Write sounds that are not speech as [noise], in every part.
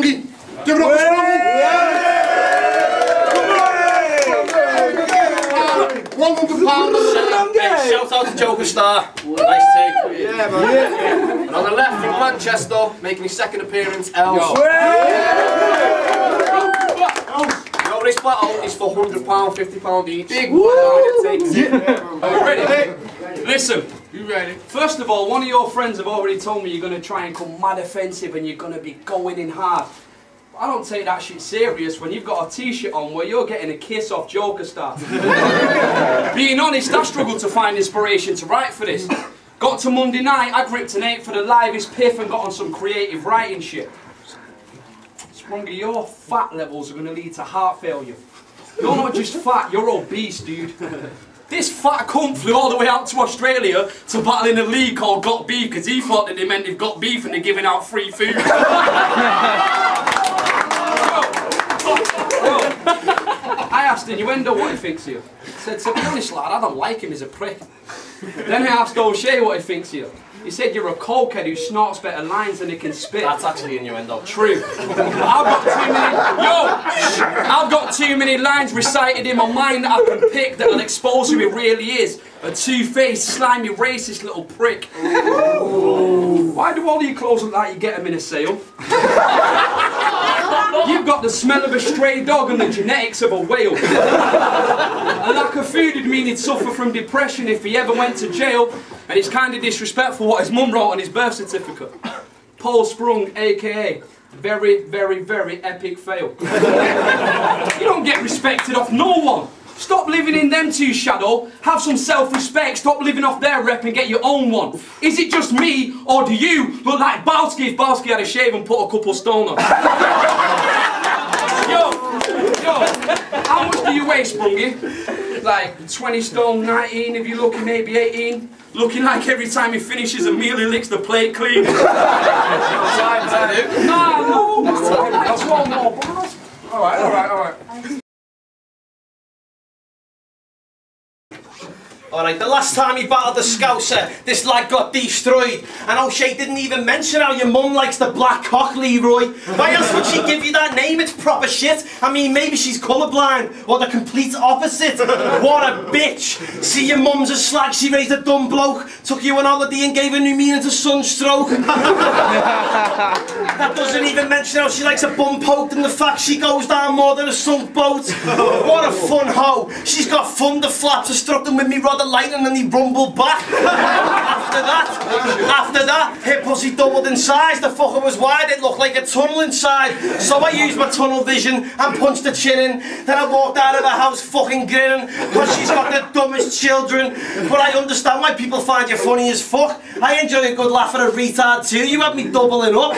We've got Give it up for Sprungy. One hundred pounds. Hey, shout out to Joker Star. Nice take. Yeah, man. And on the left from Manchester, making his second appearance, Elz. Yo, this battle is for £100, £50 each. Big Ready? Listen. You ready? First of all, one of your friends have already told me you're going to try and come mad offensive and you're going to be going in hard. I don't take that shit serious when you've got a t-shirt on where you're getting a kiss off Joker Star. [laughs] Being honest, I struggled to find inspiration to write for this. Got to Monday night, I gripped an 8 for the livest piff and got on some creative writing shit. Sprungy, your fat levels are going to lead to heart failure. You're not just fat, you're obese, dude. [laughs] This fat cunt flew all the way out to Australia to battle in a league called Got Beef because he thought that they meant they've got beef and they're giving out free food. [laughs] I asked Innuendo what he thinks of you. He said, to be honest lad, I don't like him he's a prick. Then I asked O'Shea what he thinks of you. He said you're a cokehead who snorts better lines than he can spit. That's actually innuendo. True. I've got too many. Yo, I've got too many lines recited in my mind that I can pick that'll expose who he really is. A two-faced, slimy, racist little prick. Why do all your clothes look like you get them in a sale? You've got the smell of a stray dog and the genetics of a whale. a lack of food would mean he'd suffer from depression if he ever went to jail, and it's kind of disrespectful what his mum wrote on his birth certificate. Paul Sprung, aka very, very, very epic fail. [laughs] you don't get respected off no one. Stop living in them two shadow, have some self-respect, stop living off their rep and get your own one. Is it just me, or do you look like Balski if Balski had a shave and put a couple stone on? [laughs] yo, yo, how much do you weigh, Sprungy? Like 20 stone, 19 if you're lucky, maybe 18. Looking like every time he finishes a meal he licks the plate clean. [laughs] Time, time. Nah, no, that's one more, bro. Alright, alright, alright. Alright, the last time he battled the Scouser, this lad got destroyed. And oh O'Shea didn't even mention how your mum likes the black cock, Leroy. Why else would she give you that name? It's proper shit. I mean, maybe she's colourblind, or the complete opposite. What a bitch. See, your mum's a slag, she raised a dumb bloke, took you on holiday and gave a new meaning to sunstroke. [laughs] that doesn't even mention how she likes a bum poked and the fact she goes down more than a sunk boat. What a fun hoe. She's got thunder flaps, struck them with me rod of lightning and he rumbled back. [laughs] after that, after that, her pussy doubled in size. The fucker was wide, it looked like a tunnel inside. So I used my tunnel vision and punched the chin in. Then I walked out of the house fucking grinning because she's got the dumbest children. But I understand why people find you funny as fuck. I enjoy a good laugh at a retard too. You had me doubling up.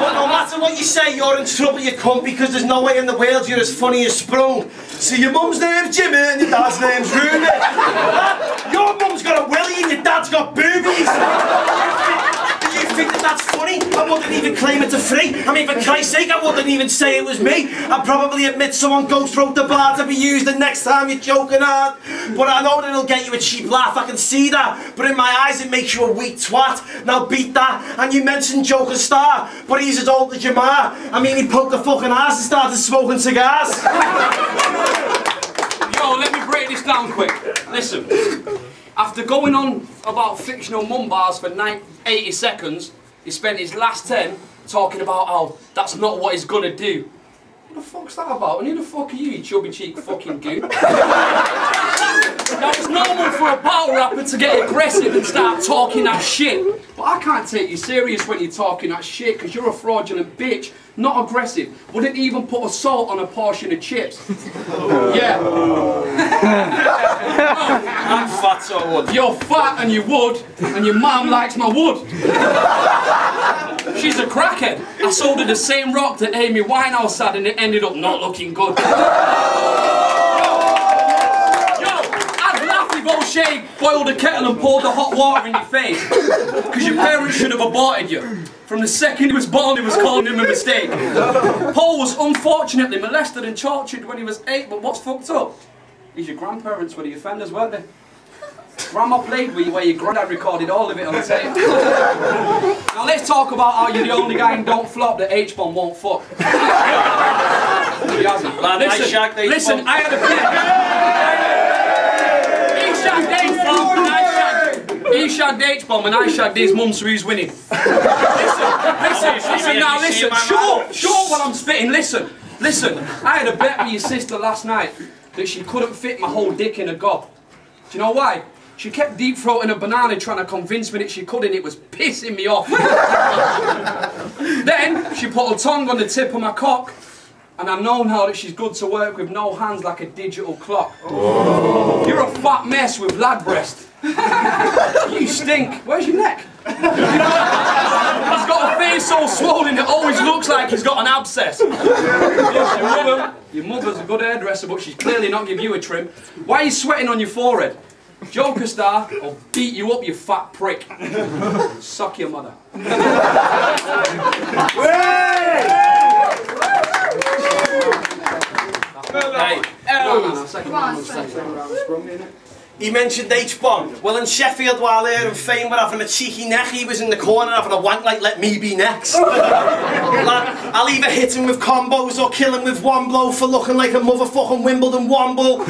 But no matter what you say, you're in trouble, you cunt, because there's no way in the world you're as funny as Sprung. See, your mum's name's Jimmy and your dad's name's Rooney. [laughs] your mum's got a willy and your dad's got boobies. [laughs] Do you think that that's funny? I wouldn't even claim it to free. I mean, for Christ's sake, I wouldn't even say it was me. I'd probably admit someone ghost wrote the bar to be used the next time you're joking hard. But I know that it'll get you a cheap laugh, I can see that. But in my eyes, it makes you a weak twat. Now beat that. And you mentioned Joker Star, but he's as old as your ma. I mean, he poked the fucking ass and started smoking cigars. [laughs] Let me break this down quick. Listen, after going on about fictional mum bars for nine, 80 seconds, he spent his last 10 talking about how that's not what he's gonna do. What the fuck's that about? And who the fuck are you, you chubby cheek fucking goo? now it's normal for a battle rapper to get aggressive and start talking that shit. But I can't take you serious when you're talking that shit because you're a fraudulent bitch. Not aggressive. Wouldn't even put a salt on a portion of chips. [laughs] yeah. [laughs] I'm fat, so I would. You're fat and you would, and your mum likes my wood. [laughs] She's a crackhead. I sold her the same rock that Amy Winehouse had and it ended up not looking good. [laughs] I'd boiled a kettle and poured the hot water in your face. Because your parents should have aborted you. From the second he was born, he was calling him a mistake. Paul was unfortunately molested and tortured when he was eight, but what's fucked up? Is your grandparents were the offenders, weren't they? Grandma played with you where your granddad recorded all of it on tape. [laughs] now let's talk about how you're the only guy in Don't Flop that H-Bomb won't fuck. he hasn't. Lad, I listen, shagged H-Bomb. listen, I had a bet. He shagged H-Bomb and I shagged... He shagged H-Bomb and I shagged his mum so who's winning. listen, listen, listen, now Have you seen listen. Sure, sure while I'm spitting, listen. Listen, I had a bet with your sister last night that she couldn't fit my whole dick in a gob. Do you know why? She kept deep throating a banana trying to convince me that she couldn't. It was pissing me off. [laughs] then she put her tongue on the tip of my cock, and I know now that she's good to work with no hands like a digital clock. Oh. You're a fat mess with lad breast. [laughs] you stink. Where's your neck? [laughs] He's got a face all swollen it always looks like he's got an abscess. Plus, your mother, your mother's a good hairdresser, but she's clearly not giving you a trim. Why are you sweating on your forehead? Joker star, I'll beat you up, you fat prick. [laughs] Suck your mother. Hey, No, no, no, second round, second round. He mentioned H-Bomb. Well, in Sheffield, while here in Fame were having a cheeky neck, he was in the corner having a wank like, let me be next. [laughs] Lad, I'll either hit him with combos or kill him with one blow for looking like a motherfucking Wimbledon womble. [laughs]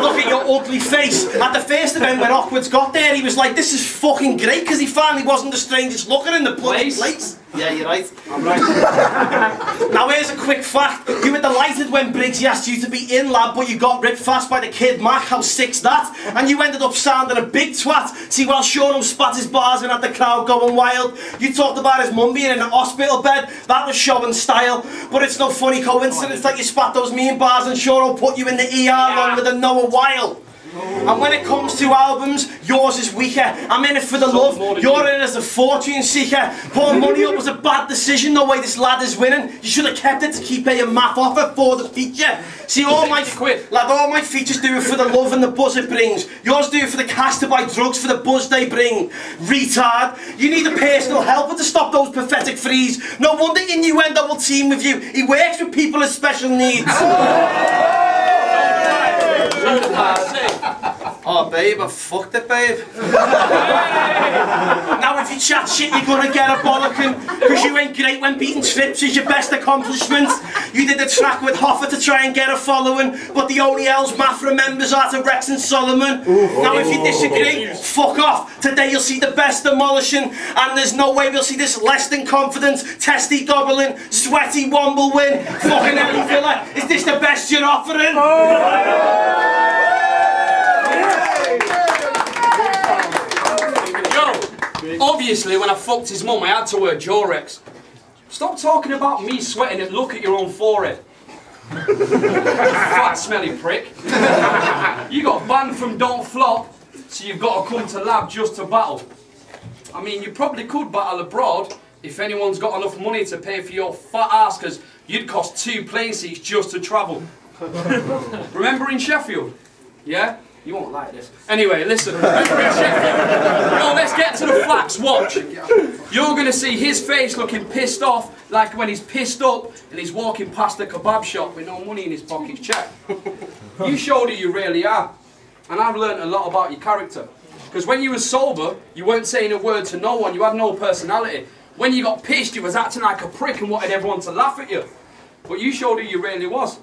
Look at your ugly face. At the first event when Awkward's got there, he was like, this is fucking great, because he finally wasn't the strangest looker in the bloody Place? place. Yeah, you're right. I'm right. [laughs] Now here's a quick fact. You were delighted when Briggzy asked you to be in lab, but you got ripped fast by the kid Mac. How sick's that? And you ended up sounding a big twat. See, while Sean spat his bars and had the crowd going wild, you talked about his mum being in a hospital bed. That was showing style. But it's no funny coincidence that you spat those mean bars and Sean put you in the ER longer than Noah Wyle. And when it comes to albums, yours is weaker. I'm in it for the love. You're you. in it as a fortune seeker. Putting money up was a bad decision. No way this lad is winning. You should have kept it to keep paying math offer for the feature. See, all my 50 quid. lad, all my features do it for the love and the buzz it brings. Yours do it for the cash to buy drugs for the buzz they bring. Retard. You need a personal helper to stop those pathetic frees. No wonder Innuendo will team with you. He works with people with special needs. [laughs] certified safe. Oh, babe, I fucked it, babe. now, if you chat shit, you're gonna get a bollocking. Because you ain't great when beating trips is your best accomplishment. You did the track with Hoffa to try and get a following, but the only L's math remembers are to Rex and Solomon. Now, if you disagree, oh, fuck off. Today you'll see the best demolishing, and there's no way we'll see this less than confident, testy doubling, sweaty womble win. Fucking Ellie Villa, is this the best you're offering? Oh, Yo, obviously when I fucked his mum, I had to wear Jorex. Stop talking about me sweating and look at your own forehead. Fat smelly prick. you got banned from Don't Flop, so you've got to come to lab just to battle. I mean, you probably could battle abroad if anyone's got enough money to pay for your fat ass, because you'd cost two plane seats just to travel. Remember in Sheffield? Yeah? You won't like this. Anyway, listen. [laughs] No, let's get to the flax. Watch. You're going to see his face looking pissed off, like when he's pissed up and he's walking past the kebab shop with no money in his pockets. Check. You showed who you really are. And I've learned a lot about your character. Because when you were sober, you weren't saying a word to no one. You had no personality. When you got pissed, you was acting like a prick and wanted everyone to laugh at you. But you showed who you really was.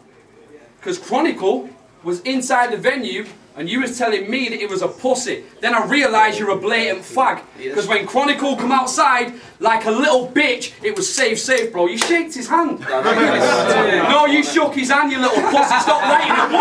Because Chronicle was inside the venue and you was telling me that it was a pussy. Then I realised you're a blatant fag. Because when Chronicle come outside like a little bitch, it was safe, safe, bro. You shaked his hand. [laughs] [laughs] no, you shook his hand, you little pussy. Stop lighting him.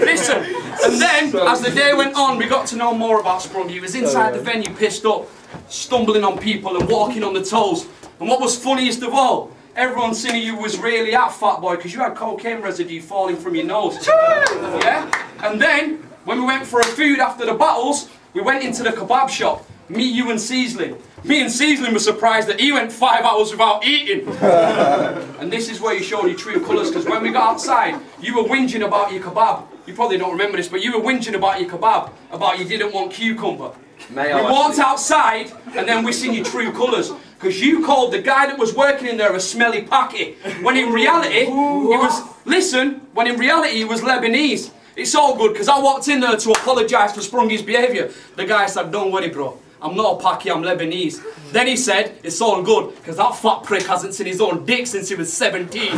[laughs] Listen, and then as the day went on, we got to know more about Sprung. He was inside the venue, pissed up, stumbling on people and walking on the toes. And what was funniest of all, everyone seeing you was really at Fat Boy because you had cocaine residue falling from your nose. yeah? And then, when we went for a food after the battles, we went into the kebab shop. Me, you and Seasley. Me and Seasley were surprised that he went five hours without eating. [laughs] and this is where you showed your true colours because when we got outside, you were whinging about your kebab. You probably don't remember this, but you were whinging about your kebab, about you didn't want cucumber. May we walked outside and then we seen your true colours. Because you called the guy that was working in there a smelly packet. When in reality, he was, listen, when in reality he was Lebanese. It's all good because I walked in there to apologise for Sprungy's behaviour. The guy said, Don't worry, bro. I'm not a Paki, I'm Lebanese. Then he said, It's all good because that fat prick hasn't seen his own dick since he was 17. [laughs] so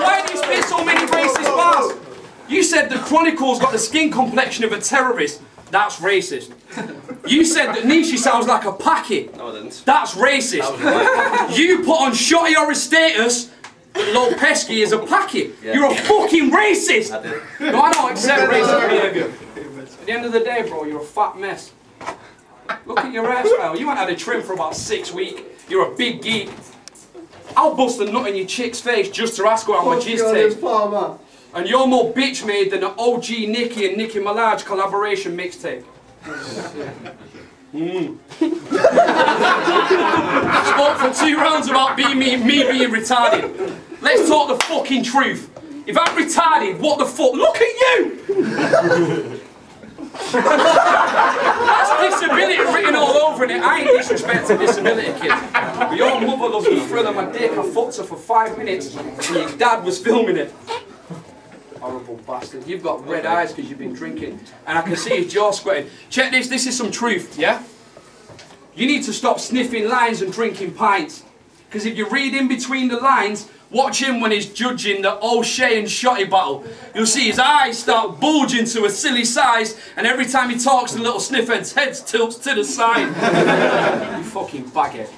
why do you spit so many racist bars? You said the Chronicles got the skin complexion of a terrorist. That's racist. You said that Nishi sounds like a Paki. No, I didn't. That's racist. you put on Shotty or a status that Pesky is a Paki. You're a fucking racist. I did. No, I don't accept racist behaviour. At the end of the day, bro, you're a fat mess. Look at your hairstyle. You ain't had a trim for about six weeks. You're a big geek. I'll bust a nut in your chick's face just to ask her how my jizz tastes. farmer. And you're more bitch made than an OG Nicki and Nicki Minaj collaboration mixtape. Mm. Spoke for two rounds about being me, me being retarded. Let's talk the fucking truth. If I'm retarded, what the fuck? Look at you! That's disability written all over in it. I ain't disrespecting disability kids. But your mother loves the thrill of my dick. I fucked her for five minutes and your dad was filming it. Horrible bastard. You've got red eyes because you've been drinking. And I can see his jaw sweating. Check this, this is some truth, yeah? You need to stop sniffing lines and drinking pints. Because if you read in between the lines, watch him when he's judging the O'Shea and Shotty battle. You'll see his eyes start bulging to a silly size, and every time he talks, the little sniffhead's head tilts to the side. [laughs] you fucking bagghead.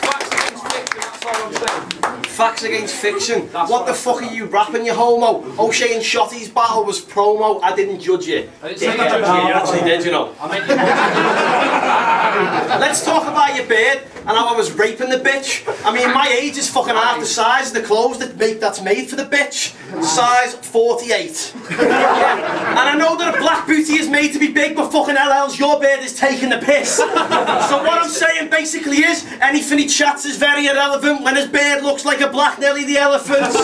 Facts against fiction, that's all I'm saying. Facts against fiction. That's what what the fuck are you rapping, you homo? O'Shea and Shotty's battle was promo. I didn't judge you. I didn't Yeah, judged me. you actually did, you know. [laughs] Let's talk about your beard and how I was raping the bitch. I mean, my age is fucking half the size of the clothes that make that's made for the bitch. Size 48. Yeah. [laughs] And I know that a black booty is made to be big, but fucking LL's your beard is taking the piss. So what I'm saying basically is, anything he chats is very irrelevant when his beard looks like a black Nelly the elephant.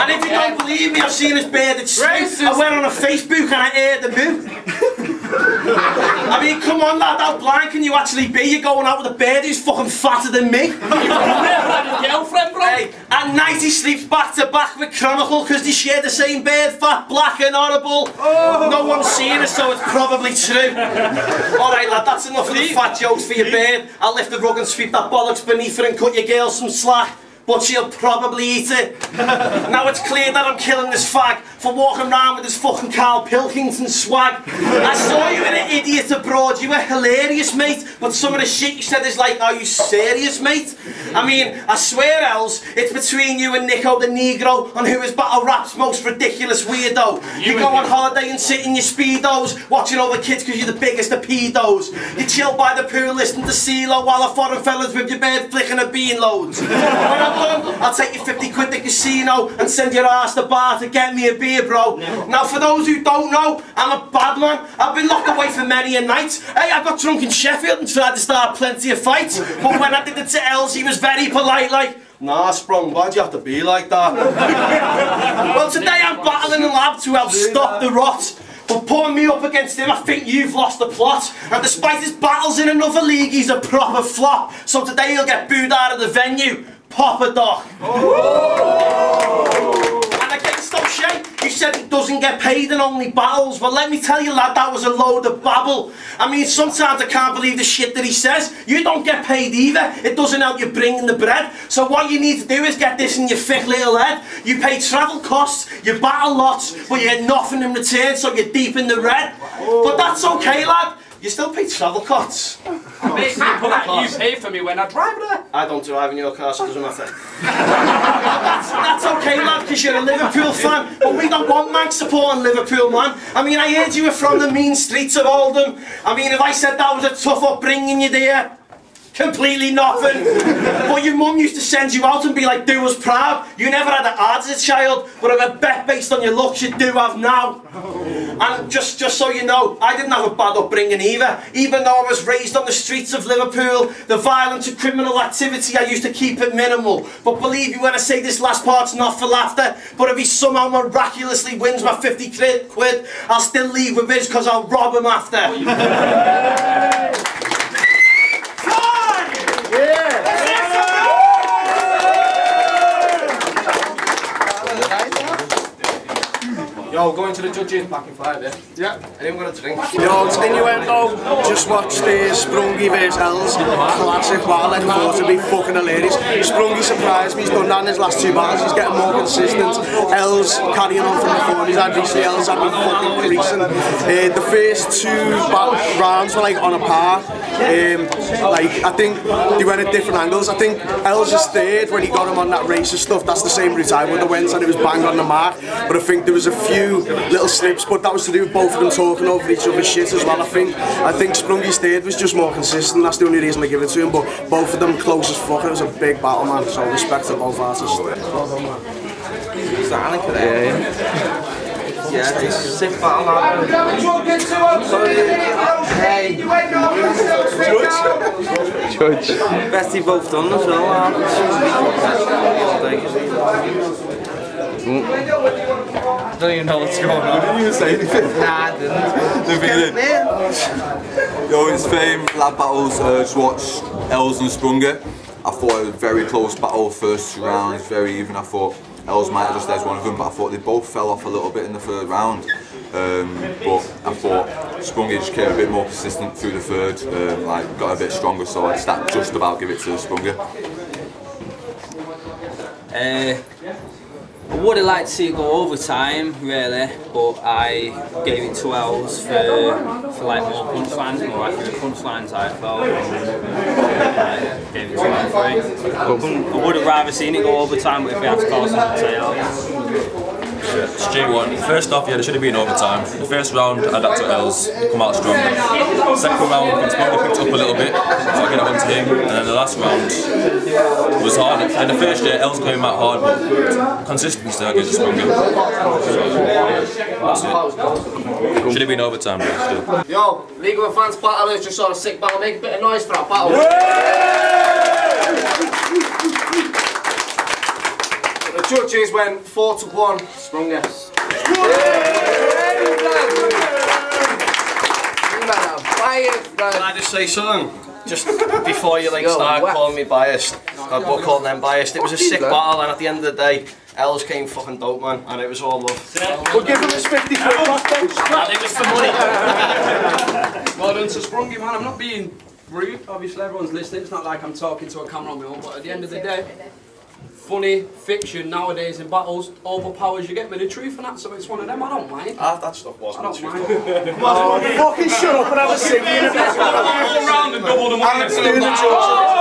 And if you don't believe me, I've seen his beard. It's Racist. I went on a Facebook and I aired the moo. I mean, come on, lad, how blind can you actually be? You're going out with a beard who's fucking fatter than me. you never had a girlfriend, bro. Hey, at night he sleeps back to back with Chronicle because they share the same beard, fat, black and horrible. Oh. No one's seen it, so it's probably true. [laughs] Alright, lad, that's enough of the fat jokes for your beard. I'll lift the rug and sweep that bollocks beneath her and cut your girl some slack. But she'll probably eat it. [laughs] now it's clear that I'm killing this fag for walking around with his fucking Carl Pilkington swag. I saw you in an idiot abroad. You were hilarious, mate. But some of the shit you said is like, are you serious, mate? I mean, I swear, Elz, it's between you and Nico the Negro on who is battle rap's most ridiculous weirdo. You, You go on holiday and sit in your speedos, watching all the kids because you're the biggest of pedos. You chill by the pool listening to CeeLo while the foreign fellas with your bed flicking a bean loads. [laughs] I'll take you 50 quid to casino and send your ass to bar to get me a beer, bro. Now, for those who don't know, I'm a bad man. I've been locked away for many a night. Hey, I got drunk in Sheffield and tried to start plenty of fights. But when I did it to Elz, he was very polite, like, Nah, Sprung, why'd you have to be like that? [laughs] well, today I'm battling in lab to help stop the rot. But putting me up against him, I think you've lost the plot. And despite his battles in another league, he's a proper flop. So today he'll get booed out of the venue. Papa Doc. And against O'Shea, you said he doesn't get paid and only battles. Well, let me tell you, lad, that was a load of babble. I mean, sometimes I can't believe the shit that he says. You don't get paid either. It doesn't help you bring in the bread. So what you need to do is get this in your thick little head. You pay travel costs, you battle lots, but you get nothing in return, so you're deep in the red. But that's okay, lad. You still pay travel costs. Oh, Makes me put that you pay for me when I drive there. I don't drive in your car, so it doesn't matter. that's, that's okay, lad, because you're a Liverpool fan, but we don't want Manx supporting Liverpool, man. I mean, I heard you were from the mean streets of Oldham. I mean, if I said that was a tough upbringing you there, completely nothing. but your mum used to send you out and be like, do us proud. You never had it hard as a child, but I bet based on your looks you do have now. And just, just so you know, I didn't have a bad upbringing either. Even though I was raised on the streets of Liverpool, the violence and criminal activity, I used to keep it minimal. But believe me when I say this last part's not for laughter, but if he somehow miraculously wins my 50 quid, quid I'll still leave with his because I'll rob him after. [laughs] Yo, going to the judges back in five, yeah? Yeah. Anyone got a drink? Yo, it's innuendo. Just watched the Sprungy vs Elz classic battle. I thought it'd be fucking hilarious. Sprungy surprised me. He's done that in his last two battles. He's getting more consistent. Elz carrying on from the before. He's had recently Elz have been fucking creasing. Uh, the first two rounds were like on a par. Um, like I think they went at different angles. I think Elz is third when he got him on that racist stuff. That's the same route I would have went and it was bang on the mark. But I think there was a few little slips, but that was to do with both of them talking over each other's shit as well. I think I think Sprungy's third was just more consistent. That's the only reason I give it to him. But both of them close as fuck. It was a big battle, man. So respect to both artists. Yeah, [laughs] it's a sick battle, man. Hey. Judge. Best he both done as well, I don't even know what's going on. didn't even say anything. Nah, I didn't. The feeling. Yo, it's fame, lab battles, uh, just watched Elz and Sprunger. I thought it was a very close battle, first round, rounds, very even. I thought Elz might have just edged one of them, but I thought they both fell off a little bit in the third round. Um, but I thought Sprunger just came a bit more consistent through the third, um, like got a bit stronger, so I'd just about give it to Sprunger. Uh, I would have liked to see it go overtime, really, but I gave it two hours for, for like more punchlines, more accurate punchlines. I felt. I uh, gave it two out three. I would have rather seen it go overtime, but if we had to call something, say oh, out. Stu won. First off, yeah, there should have been overtime. The first round, I had to Elz come out stronger. Second round, I think picked up a little bit, so I get it onto him. And then the last round was hard. And the first year, Elz came out hard, but consistency, I guess, is Sprunger. That's it. Should have been overtime, though, still. Yo, League of Fans battle is just sort of sick battle. Make a bit of noise for that battle. The judges went four to one. Sprunger. Can I just say something? Just before you like Go, start what? calling me biased, uh, we're calling them biased. It was a sick battle, and at the end of the day, Elz came fucking dope, man, and it was all love. We'll give him his 50 quid back then. And it was for money. [laughs] Well done to Sprungy, man. I'm not being rude. Obviously, everyone's listening. It's not like I'm talking to a camera on my own. But at the end of the day, funny fiction nowadays in battles overpowers you. Get me the truth and that. So it's one of them. I don't mind. Ah, that stuff I wasn't don't true. mind. [laughs] Fucking shut up and have a sing. [laughs] All round and double the money. Let's do the judges.